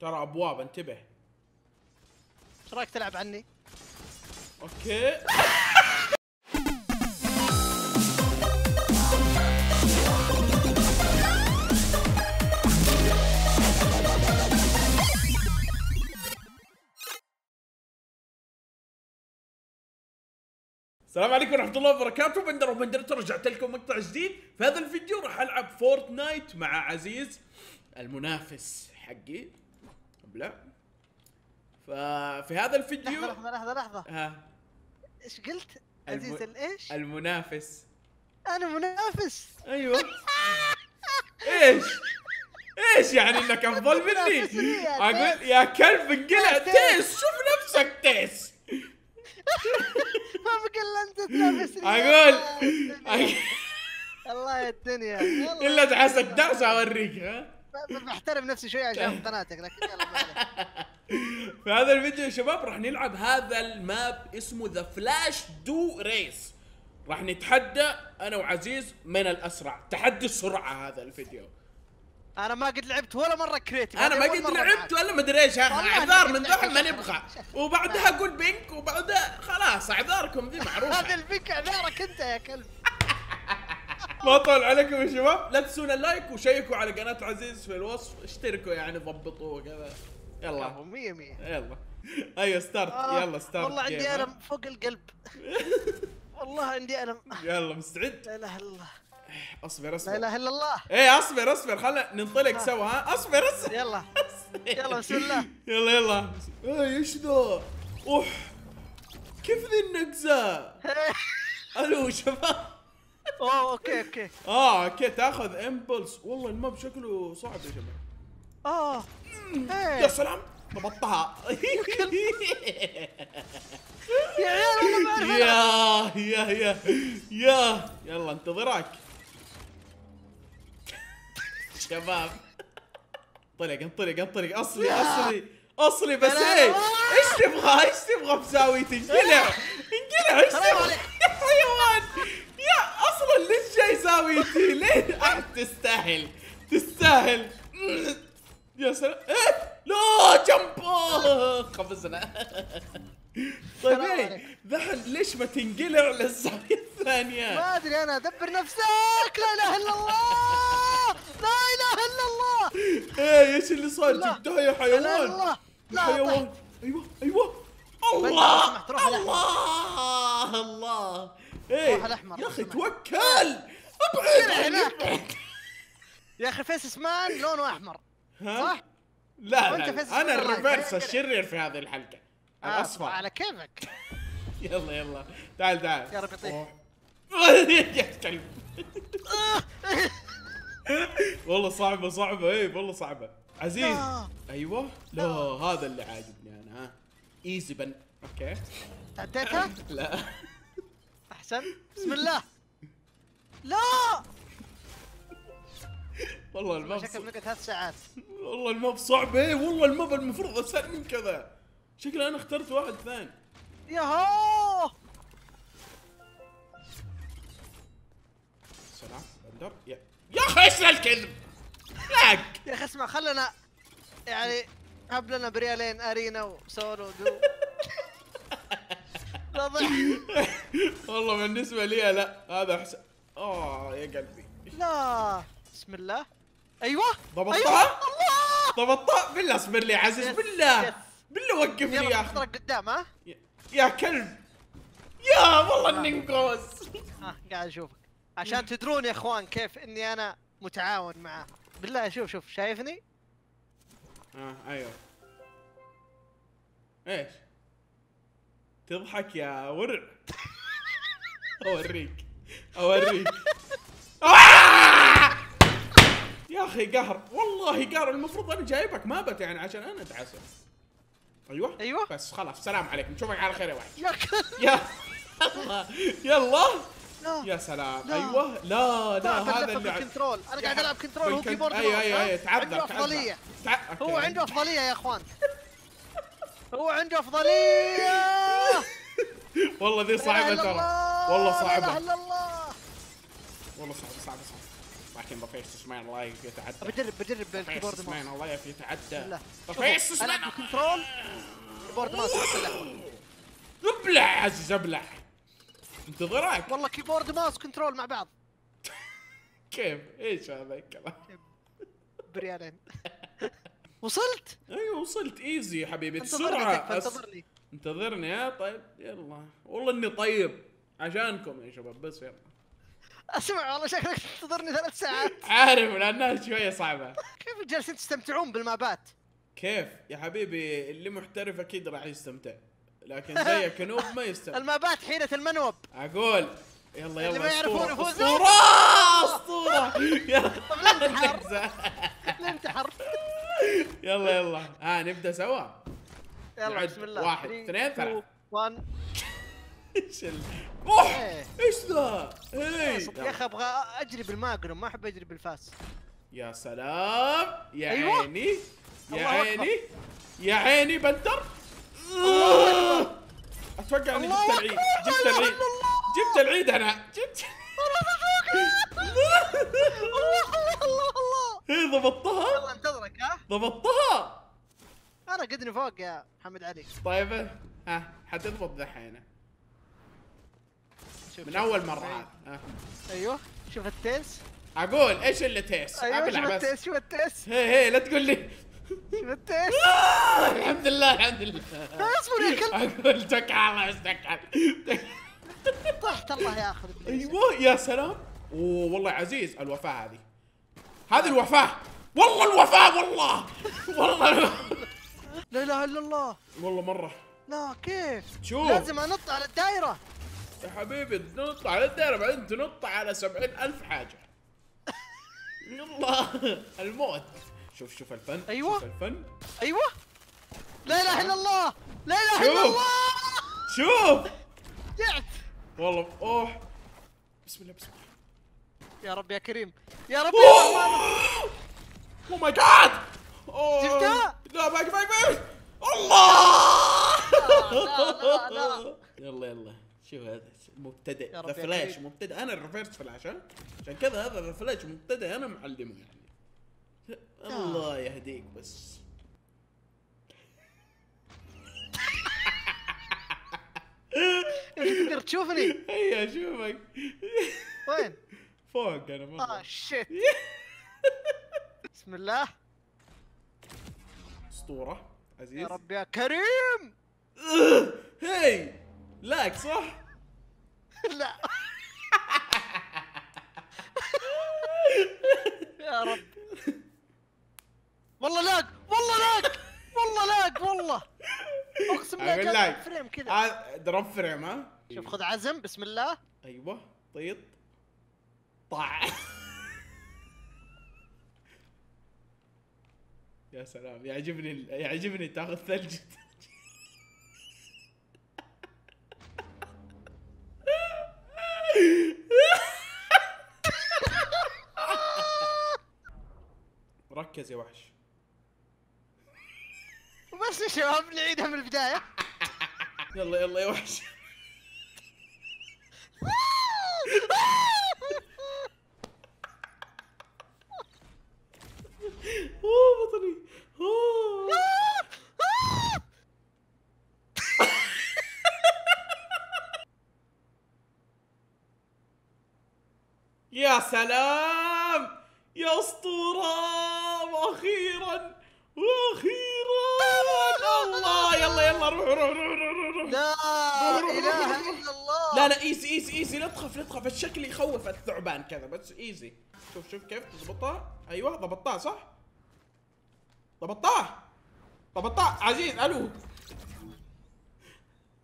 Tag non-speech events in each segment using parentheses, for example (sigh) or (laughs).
ترى أبواب انتبه. إيش رايك تلعب عني؟ okay. السلام عليكم ورحمة الله وبركاته. بندر وبندرت رجعت لكم مقطع جديد. في هذا الفيديو راح ألعب فورتنايت مع عزيز المنافس حقي. لا ففي هذا الفيديو لحظة لحظة لحظة ها إيش قلت؟ الم- عزيز الايش؟ المنافس أنا منافس أيوه (laughs) إيش إيش يعني إنك أفضل مني يا أقول. يا كلب انقلع تيس. شوف نفسك تيس (laughs) ما بقى الا أنت تنافسني (laughs) أقول. الله يا الدنيا. إلا تعسك درس أوريك ها بحترم نفسي شوي عشان (laughs) قناتك لكن يلا ما. في هذا الفيديو يا شباب راح نلعب هذا الماب اسمه ذا فلاش دو ريس راح نتحدى أنا وعزيز من الأسرع تحدي السرعة هذا الفيديو أنا ما قد لعبت ولا مرة كريتيف أنا ما قد لعبت. ولا مدري إيش أعذار من ذحين ما. نبغى (laughs) وبعدها أقول بينك وبعدها خلاص أعذاركم ذي هذا معروفه البيك أعذارك أنت يا كلب ما طول عليكم يا شباب. لا تنسون ال like وشيكوا على قناة عزيز في الوصف. اشتركوا يعني ضبطوا وكذا يلا. برافو، مية مية. يلا. أيوه start آه، يلا start والله عندي؟ ألم فوق القلب. (laughs) والله عندي ألم. يلا مستعد. لا إله إلا الله. اصبر لا اصبر إله إلا الله. إيه اصبر اصبر. خلنا ننطلق سوا ها؟ اصبر اصبر. يلا. (laughs) يلا بسم الله. يلا يلا. إيه إيش ذا؟ أوح. كيف ذي النقزة؟ (laughs) ألو شباب. أوه okay okay. آه okay تأخذ impulse والله الماب شكله صعب يا شباب آه. يا إيه. سلام ضبطتها. (laughs) يا عيال ما ألعب. يا يا يا يا يلا انتظرك. شباب. انطلق انطلق انطلق. أصلي أصلي أصلي بس إيه. إيش تبغى؟ إيش تبغى بساوي؟ تنقلع انقلع إيش تبغى. يا حيوان. يا جاي ساويتي ليه؟ آه، تستاهل تستاهل. يا سلام. إيه؟ لا جنب. آه، قفزنا طيب إيه؟ ليش ما تنقلع للزاوية الثانية؟ ما أدري أنا دبر نفسك. لا إله إلا الله. لا إله إلا الله. إيه إيش اللي صار. جبتها يا لا إله إلا حيوان. الله. لا حيوان. طيب. أيوه أيوه. الله الله الله. إيه يا أخي. توكل. هناك. ابعد. (laughs) يا أخي فيس اسمان لونه أحمر. ها؟ صح؟ لا لا أنا ال Reverse. الشرير في هذه الحلقة. آه، الاصفر على كيفك. (laughs) يلا يلا. تعال تعال. يا رب يطيح. يا (laughs) كلب والله صعبة صعبة. إيه والله صعبة. عزيز. أيوه. لا هذا اللي عاجبني أنا ها. easy بن. okay. تعديتها؟ لا. أحسن. بسم الله. لا! والله ال map شكل صعب. نقعد ثلاث ساعات. والله ال map صعب. إيه والله ال map المفروض أسهل من كذا. شكلي أنا اخترت واحد ثاني. ياهو سلام. بندر. يا يا أخي إيش الكذب لاك يا أخي اسمع خلنا يعني هب لنا بريالين أرينا وسولو دو (laughs) والله بالنسبة لي لا هذا أحسن. آه يا قلبي. لا. بسم الله. أيوه. ضبطتها؟ أيوة. الله. ضبطها بالله اصبر لي يا عزيز بالله. بالله وقفني يا يلا أخي قدام ها؟ يا- يا كلب. يا والله إني انقوز ها قاعد أشوفك. عشان تدرون يا إخوان كيف إني أنا متعاون معاه بالله شوف شوف شايفني؟ آه أيوه. إيش؟ تضحك يا ورع. (laughs) أوريك. أوريك. آه! يا أخي قهر. والله قهر. المفروض أنا جايبك ما بت يعني عشان أنا أتعسف. أيوه. أيوة. بس خلاص سلام عليكم. نشوفك على خير يا واحد. يا الله. يلا. لا. يا سلام. لا. أيوه. لا لا ضعف هذا اللي بال control أنا قاعد ألعب control هو keyboard أيوه أيوه؟ أيوه تعذر عنده. أفضلية. هو. عنده أفضلية يا إخوان. (laughs) هو عنده أفضلية. والله ذي إلا ترى. الله، والله لا والله صعبة صعبة صعبة لكن ذا فيس مان الله يتعدى بجرب بجرب بالكيبورد فيس ماوس مان الله يتعدى. بالله ذا شوفوا، فيس العب مان بالكنترول كيبورد ماوس. ابلع عزيز ابلع. انتظرك. والله كيبورد ماوس كنترول مع بعض. كيف؟ إيش هذا الكلام؟ بريالين (laughs) وصلت؟ أيوه وصلت. إيزي يا حبيبي بسرعة. انتظرني. انتظرني. ها طيب يلا. والله إني طيب. عشانكم يا شباب بس يلا. أسمع والله شكلك تنتظرني ثلاث ساعات. (laughs) عارف لأنها شوية صعبة. كيف جالسين تستمتعون بالمابات؟ كيف؟ يا حبيبي اللي محترف أكيد راح يستمتع. لكن زي (laughs) كنوب ما يستمتع. المابات حيلة المنوب. أقول يلا يلا اللي ما يعرفون يفوزون. أسطورة أسطورة. (laughs) طب لا انتحر. يلا يلا. ها نبدأ سوا. يلا بسم الله. واحد اثنين ثلاثة إيش ال... اوح إيه. إيش ذا؟ اي يا أخي أبغى أجري بال magnum ما أحب أجري بالفاس. يا سلام! يا أيوة. عيني! يا الله. عيني! يا عيني بندر! أتوقع إني الله جبت العيد. جبت العيد. الله. جبت العيد أنا. جبت الله الله الله. (laughs) هي ضبطتها؟ يلا انتظرك ها؟ ضبطتها؟ أنا قدني فوق يا محمد علي. طيب ها حتضبط دحين شوف من شوف. أول مرة هذا. ها. أيوه. شوف التيس. أقول إيش اللي تيس؟ أيوه شوف التيس شوف التيس. هي هي لا تقول لي. شوف التيس. آه، (laughs) الحمد لله الحمد لله. اصبر يا كلب أقول توكل على الله استكعل طحت الله ياخذ أيوه يا سلام. أوه والله عزيز الوفاة هذه. هذه الوفاة. والله الوفاة والله. والله لا إله إلا الله. والله مرة. لا كيف؟ شوف. لازم أنط على الدائره يا حبيبي تنط على الدائرة بعدين تنط على سبعين ألف حاجة. (laughs) يلا الموت. شوف شوف الفن أيوة. شوف الفن. أيوه. لا إله إلا الله. لا إله إلا شوف. الله. شوف. جعت. والله أوه. بسم الله بسم الله. يا رب يا كريم. يا رب أوه. my god شفتها؟ لا باقي باقي باقي الله. لا، لا، لا. (laughs) شوف هذا مبتدئ. the Flash. مبتدئ. أنا ال Reverse Flash ها؟ عشان كذا هذا the Flash مبتدئ. أنا معلمه يعني. الله يهديك بس. تقدر تشوفني؟ هيا أشوفك. وين؟ فوق أنا آه شيت بسم الله. أسطورة. عزيز. يا رب يا كريم. هي لاك صح؟ (laughs) لا. (laughs) يا رب. والله لاق والله لاق والله lag والله. أقسم بالله frame كذا. drop frame ها؟ شوف خذ عزم بسم الله. أيوه طيط. طع (laughs) يا سلام يعجبني يعجبني تاخذ ثلج. ركز يا وحش. بس يا شباب نعيدها من البداية. يلا يلا يا وحش. (laughs) أوه بطني. أوه. (laughs) يا سلام! يا أسطورة! وأخيرا وأخيرا. الله يلا يلا روح روح روح روح روح لا إله. إلا الله. لا لا easy easy easy لا تخاف لا تخاف. الشكل يخوف الثعبان كذا بس easy شوف شوف كيف. تضبطها أيوه ضبطتها صح؟ ضبطتها ضبطتها عزيز ألو.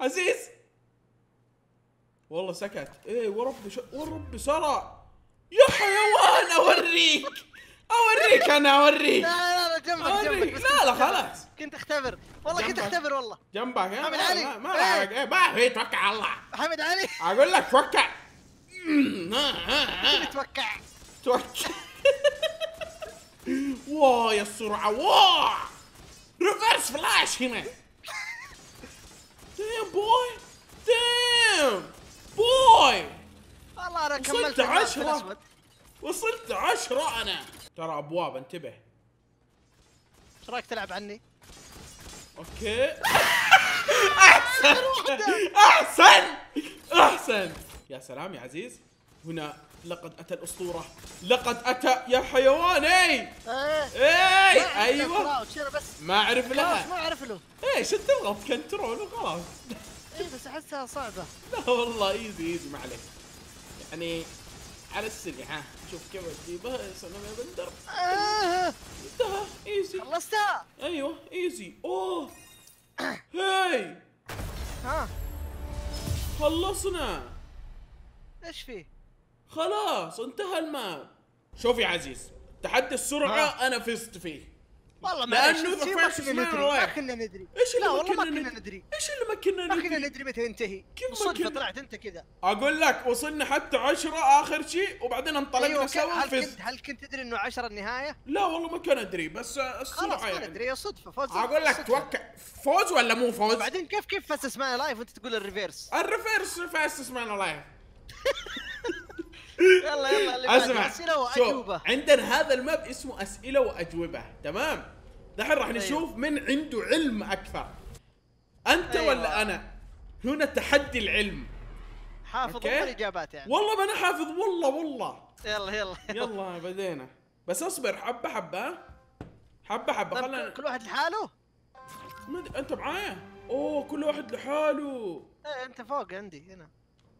عزيز. والله سكت. إيه وربي ش... وربي سرى. يا حيوان أوريك. اوريك أنا اوريك لا لا لا جنبك. جنبك لا لا. خلاص كنت اختبر والله كنت. اختبر والله جنبك ما- علي. ما ما إيه. إيه، ما في توكل على الله محمد علي أقول لك توكل ها، ها، ها. توقع توكل (laughs) wow يا السرعة wow Reverse Flash هنا damn boy damn boy والله أنا كملت ال map عشرة. الأسود. وصلت عشرة أنا ترى أبواب انتبه. إيش رايك تلعب عني؟ okay. (laughs) أحسن. أحسن. أحسن. يا سلام يا عزيز. هنا لقد أتى الأسطورة. لقد أتى يا حيوان إيه إيه أيوه. أنا بس. ما أعرف لها. ما أعرف له. إيش تضغط control وخلاص. إيه بس أحسها صعبة. لا والله easy easy ما عليك. يعني على السريع ها. شوف كيف تجيبها يا سلام يا بندر. آه. انتهى. easy. خلصتها. أيوه easy. أوه. هاي. ها. خلصنا. إيش فيه؟ خلاص انتهى ال map. شوف يا عزيز تحدي السرعة أنا فزت فيه. والله ما the ما first كنا ندري ما. كنا ندري. إيش اللي لا ما والله ما كنا كنا ند- ندري. إيش اللي ما كنا ما كنا ندري؟ ندري متى ينتهي. كيف كنا- طلعت أنت كذا. أقول لك وصلنا حتى عشرة آخر شيء وبعدين انطلقنا أيوه سوا هل كنت هل كنت تدري إنه 10 النهاية؟ لا والله ما كان أدري بس خلاص السرعة ما يعني. ندري صدفة فوز أقول لك. توقع فوز ولا مو فوز؟ بعدين كيف كيف فاست اسمها لايف وأنت تقول الريفيرس؟ الريفيرس فاست اسمعنا لايف. (laughs) يلا يلا اللي. أسمع. أسئلة وأجوبة. عندنا هذا الماب اسمه أسئلة وأجوبة. تمام؟ دحين راح أيوه. نشوف من عنده علم أكثر. أنت أيوه. ولا أنا؟ هنا تحدي العلم. حافظ. ام الاجابات يعني. والله ما أنا حافظ. والله والله. يلا يلا. يلا (laughs) بدينا بس اصبر. حبة حبة؟ حبة حبة. طيب خلنا كل واحد لحاله؟ ما أنت معايا؟ أوه كل واحد لحاله. إيه أنت فوق عندي هنا.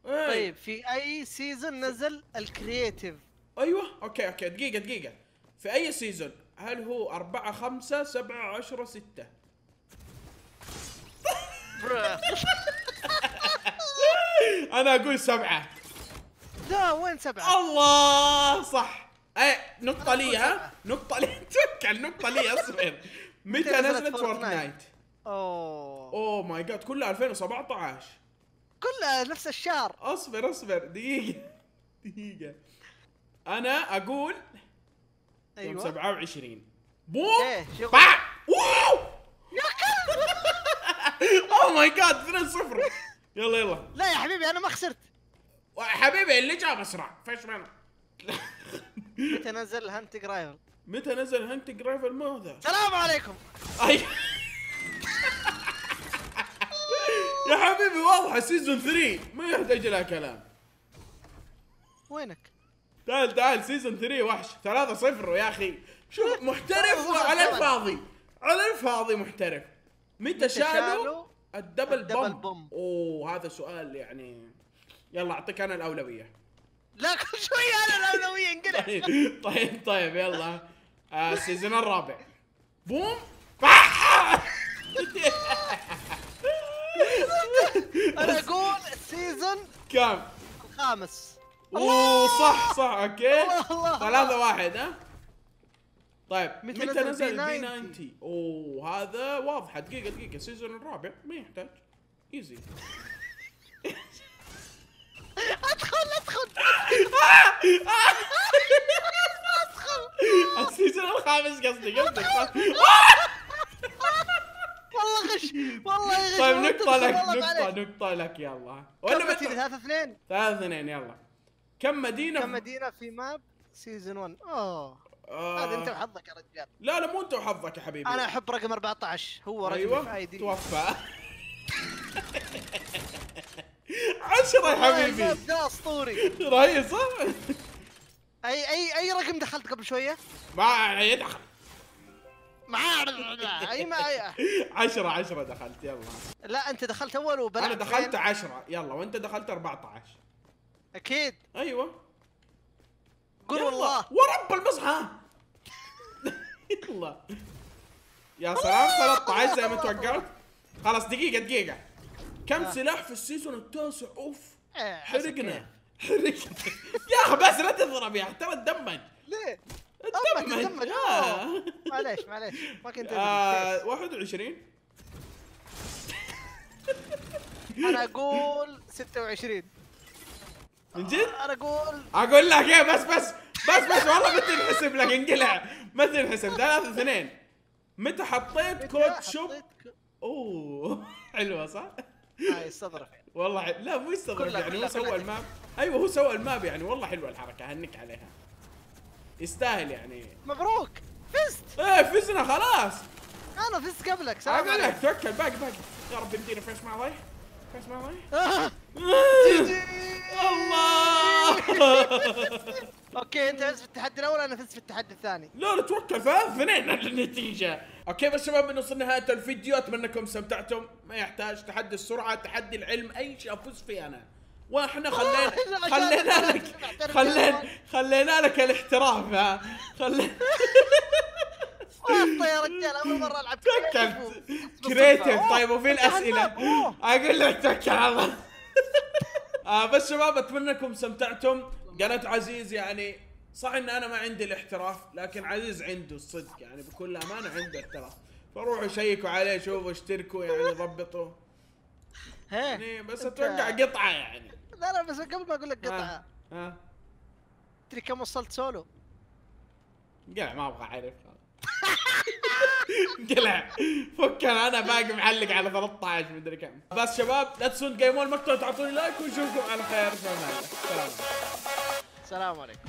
إيه طيب في أي season نزل ال creative؟ أيوه okay okay دقيقة دقيقة في أي season هل هو أربعة خمسة سبعة عشرة ستة برا. (laughs) أنا أقول سبعة لا وين سبعة؟ الله صح اي نقطة لي ها سبعة. نقطة لي (laughs) توكل نقطة لي اصبر متى نزلت؟ فورتنايت؟ أوه oh my God كلها 2017 كلها نفس الشهر أصبر أصبر. دقيقة. (laughs) دقيقة. أنا أقول يوم أيوه. 27 boom! إيه شغل. باع wow oh my God 2 0 يلا يلا. لا يا حبيبي أنا ما خسرت. حبيبي اللي جاب أسرع. فيش منه متى نزل hunting rifle؟ متى نزل hunting rifle ماذا؟ السلام عليكم. يا حبيبي واضحة season 3 ما يحتاج لها كلام. وينك؟ تعال تعال season 3 وحش. 3 0 يا أخي. شوف محترف على الفاضي. على الفاضي محترف. متى شالوا ال double ال double pump. أوه هذا سؤال يعني يلا أعطيك أنا الأولوية. لا (laughs) كل شوي أنا الأولوية انقلع. طيب طيب طيب يلا. آه، ال season الرابع. boom. (laughs) (laughs) أنا أقول ال season كم؟ الخامس. أوه صح صح okay. الله الله ثلاثة واحد ها؟ طيب متى نزل نزل P90? P90 أوه هذا واضحة دقيقة دقيقة. ال season الرابع. ما يحتاج. easy (laughs) أدخل أدخل. (laughs) ال season الخامس قصدي قصدي (laughs) والله غش. والله غش. طيب نقطة لك نقطة. نقطة لك يلا. ولا؟ متى ثلاثة اثنين. ثلاثة اثنين يلا. كم مدينة كم مدينة في map؟ season 1 أوه. هذا أنت آه وحظك يا رجال. لا لا مو أنت وحظك يا حبيبي. أنا أحب رقم 14 هو رقم أيوه في دي توفى. (laughs) عشرة يا حبيبي. ده أسطوري. رهيب صح؟ أي أي أي رقم دخلت قبل شوية؟ ما يدخل معاه أي ما أي... عشرة عشرة دخلت يلا. لا أنت دخلت أول وبلعت أنا دخلت فين؟ عشرة. يلا وأنت دخلت 14 أكيد. أيوه. قول. والله. ورب المصحى (laughs) يلا. يا سلام (laughs) 13 زي ما توقعت. خلاص دقيقة دقيقة. كم. سلاح في السيزون التاسع؟ أوف. إيه، حرقنا. كيف. حرقنا. (laughs) يا أخي بس لا تضرب يا أخي ترى تدمج. ليه؟ تدمج تدمج. آه. معليش معليش. ما كنت أدري. آه 21 (laughs) أنا أقول 26 من جد؟ أنا أقول أقول لك إيه بس بس بس بس والله ما تنحسب لك انقلع. ما تنحسب. ثلاثة اثنين. متى حطيت كود شوب؟ أوه (laughs) حلوة صح؟ هاي استظرف والله ح... لا مو كلها- يعني هو سوى ال map. أيوه هو سوى الماب يعني. والله حلوة الحركة هنك عليها. يستاهل يعني. مبروك. فزت. إيه فزنا خلاص. أنا فزت قبلك سلام أقول لك توكل باقي باقي. يا رب يمدينا فيش مع ضيف فيش مع ضيف آه. الله (laughs) okay أنت فزت في التحدي الأول أنا فزت في التحدي الثاني. لا لا توكل ثلاث اثنين النتيجة. okay بس شباب بنوصل نهاية الفيديو أتمنى أنكم استمتعتم. ما يحتاج تحدي السرعة تحدي العلم أي شيء أفوز فيه أنا. وإحنا خلينا عشان خلينا لك خلينا. خلينا لك الاحتراف ها. خلينا يا رجال أول مرة ألعب بالصدفة. creative طيب وفي الأسئلة. أقول لك توكل على الله آه بس شباب أتمنى أنكم استمتعتم قناه عزيز يعني صح إن أنا ما عندي الاحتراف لكن عزيز عنده الصدق يعني بكل أمانة عنده احتراف. فروحوا شيكوا عليه شوفوا اشتركوا يعني ضبطوا. يعني بس أتوقع قطعة يعني. لا لا بس قبل ما أقول لك قطعة. ها تدري كم وصلت سولو؟ قلع ما أبغى أعرف. (laughs) قلع. فك أنا باقي معلق على 13 مدري كم. بس شباب لا تنسون جيمون مقطع تعطوني like ونشوفكم على خير. سلام السلام عليكم.